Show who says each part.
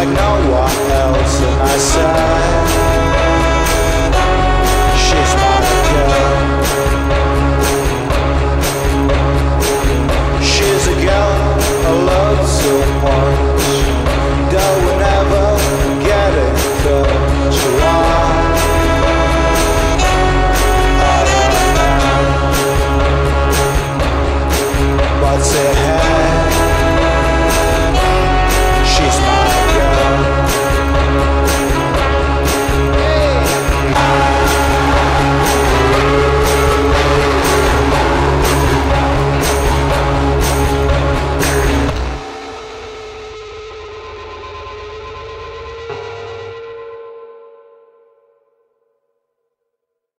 Speaker 1: like Noah